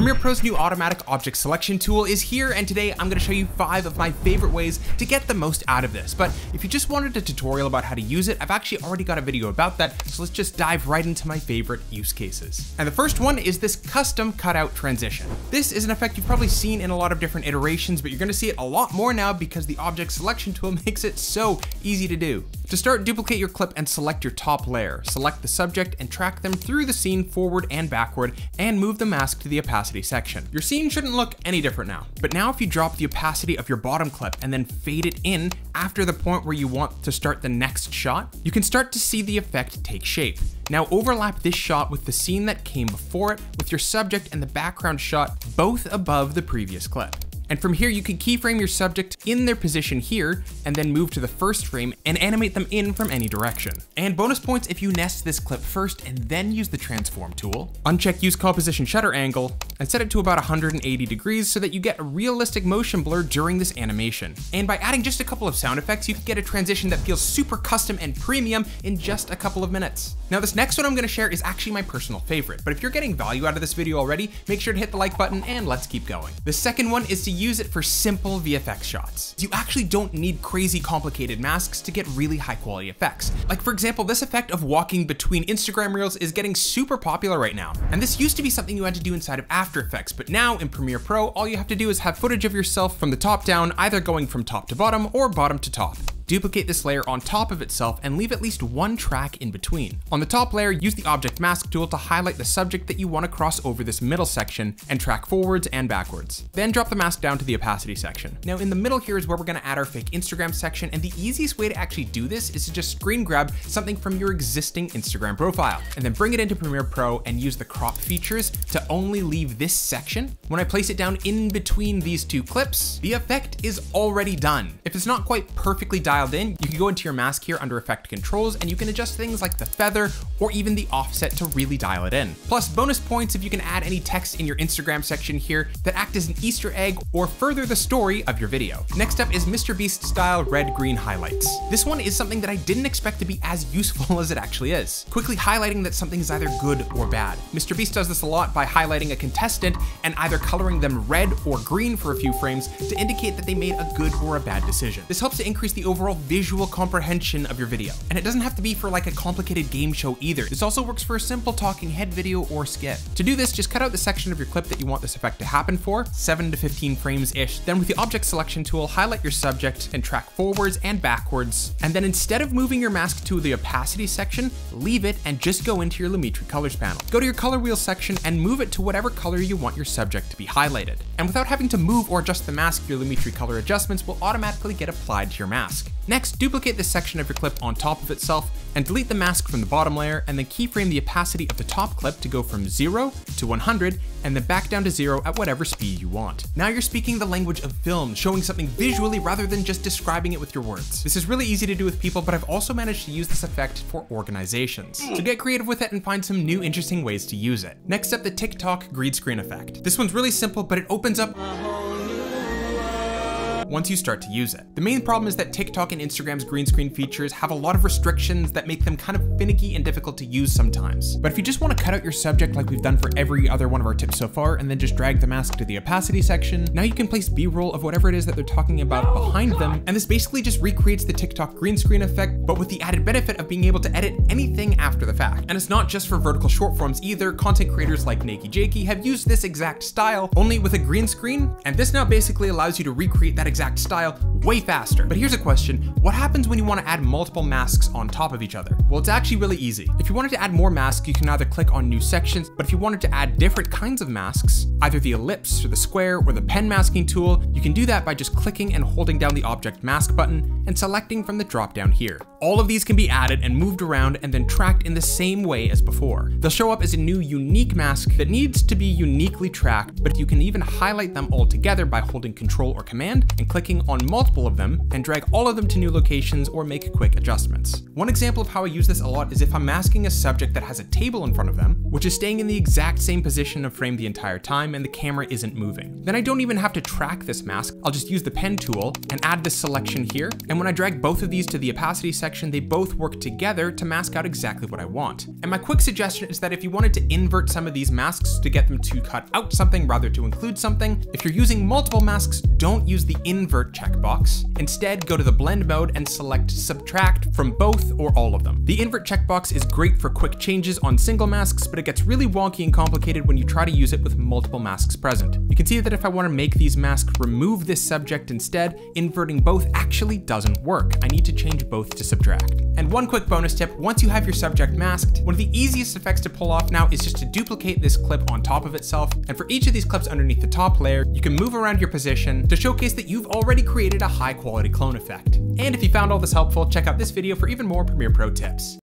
Premiere Pro's new automatic object selection tool is here, and today I'm gonna show you five of my favorite ways to get the most out of this. But if you just wanted a tutorial about how to use it, I've actually already got a video about that, so let's just dive right into my favorite use cases. And the first one is this custom cutout transition. This is an effect you've probably seen in a lot of different iterations, but you're gonna see it a lot more now because the object selection tool makes it so easy to do. To start, duplicate your clip and select your top layer. Select the subject and track them through the scene forward and backward, and move the mask to the opacity section. Your scene shouldn't look any different now. But now if you drop the opacity of your bottom clip and then fade it in after the point where you want to start the next shot, you can start to see the effect take shape. Now overlap this shot with the scene that came before it, with your subject and the background shot both above the previous clip. And from here, you can keyframe your subject in their position here, and then move to the first frame and animate them in from any direction. And bonus points if you nest this clip first and then use the transform tool. Uncheck use composition shutter angle, and set it to about 180 degrees so that you get a realistic motion blur during this animation. And by adding just a couple of sound effects, you can get a transition that feels super custom and premium in just a couple of minutes. Now this next one I'm gonna share is actually my personal favorite, but if you're getting value out of this video already, make sure to hit the like button and let's keep going. The second one is to use it for simple VFX shots. You actually don't need crazy complicated masks to get really high quality effects. Like for example, this effect of walking between Instagram reels is getting super popular right now. And this used to be something you had to do inside of After Effects, but now in Premiere Pro, all you have to do is have footage of yourself from the top down, either going from top to bottom or bottom to top duplicate this layer on top of itself and leave at least one track in between. On the top layer, use the object mask tool to highlight the subject that you want to cross over this middle section and track forwards and backwards. Then drop the mask down to the opacity section. Now in the middle here is where we're going to add our fake Instagram section and the easiest way to actually do this is to just screen grab something from your existing Instagram profile and then bring it into Premiere Pro and use the crop features to only leave this section. When I place it down in between these two clips, the effect is already done. If it's not quite perfectly dialed dialed in, you can go into your mask here under effect controls and you can adjust things like the feather or even the offset to really dial it in. Plus bonus points if you can add any text in your Instagram section here that act as an Easter egg or further the story of your video. Next up is MrBeast style red green highlights. This one is something that I didn't expect to be as useful as it actually is. Quickly highlighting that something is either good or bad. MrBeast does this a lot by highlighting a contestant and either coloring them red or green for a few frames to indicate that they made a good or a bad decision. This helps to increase the overall visual comprehension of your video. And it doesn't have to be for like a complicated game show either. This also works for a simple talking head video or skit. To do this, just cut out the section of your clip that you want this effect to happen for, 7 to 15 frames-ish. Then with the object selection tool, highlight your subject and track forwards and backwards. And then instead of moving your mask to the opacity section, leave it and just go into your Lumetri colors panel. Go to your color wheel section and move it to whatever color you want your subject to be highlighted. And without having to move or adjust the mask, your Lumetri color adjustments will automatically get applied to your mask. Next, duplicate this section of your clip on top of itself and delete the mask from the bottom layer and then keyframe the opacity of the top clip to go from 0 to 100 and then back down to 0 at whatever speed you want. Now you're speaking the language of film, showing something visually rather than just describing it with your words. This is really easy to do with people, but I've also managed to use this effect for organizations. Hmm. So get creative with it and find some new interesting ways to use it. Next up, the TikTok green screen effect. This one's really simple, but it opens up once you start to use it. The main problem is that TikTok and Instagram's green screen features have a lot of restrictions that make them kind of finicky and difficult to use sometimes. But if you just want to cut out your subject like we've done for every other one of our tips so far, and then just drag the mask to the opacity section, now you can place B-roll of whatever it is that they're talking about behind them, and this basically just recreates the TikTok green screen effect, but with the added benefit of being able to edit anything after the fact. And it's not just for vertical short forms either, content creators like Nakey Jakey have used this exact style, only with a green screen, and this now basically allows you to recreate that exact exact style way faster. But here's a question, what happens when you wanna add multiple masks on top of each other? Well, it's actually really easy. If you wanted to add more masks, you can either click on new sections, but if you wanted to add different kinds of masks, either the ellipse or the square or the pen masking tool, you can do that by just clicking and holding down the object mask button and selecting from the drop down here. All of these can be added and moved around and then tracked in the same way as before. They'll show up as a new unique mask that needs to be uniquely tracked, but you can even highlight them all together by holding control or command and clicking on multiple of them and drag all of them to new locations or make quick adjustments. One example of how I use this a lot is if I'm masking a subject that has a table in front of them, which is staying in the exact same position of frame the entire time and the camera isn't moving. Then I don't even have to track this mask, I'll just use the pen tool and add this selection here, and when I drag both of these to the opacity section, they both work together to mask out exactly what I want. And my quick suggestion is that if you wanted to invert some of these masks to get them to cut out something rather to include something, if you're using multiple masks, don't use the invert checkbox. Instead, go to the blend mode and select subtract from both or all of them. The invert checkbox is great for quick changes on single masks, but it gets really wonky and complicated when you try to use it with multiple masks present. You can see that if I want to make these masks remove this subject instead, inverting both actually doesn't work. I need to change both to subtract. And one quick bonus tip, once you have your subject masked, one of the easiest effects to pull off now is just to duplicate this clip on top of itself. And for each of these clips underneath the top layer, you can move around your position to showcase that you've already created a high quality clone effect. And if you found all this helpful, check out this video for even more Premiere Pro tips.